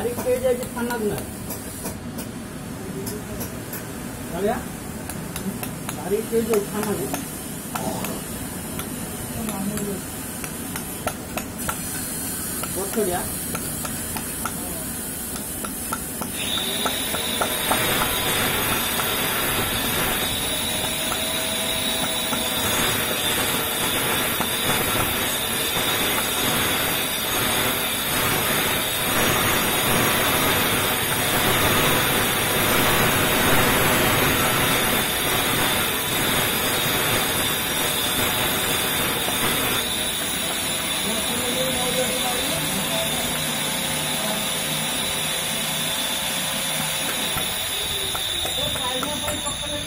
तारीख पे जाए ठंडा दिन है तारीख ठंडा दिन बहुत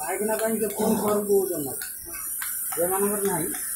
पायखाना कहीं कौन फर्म को जो मानकर नहीं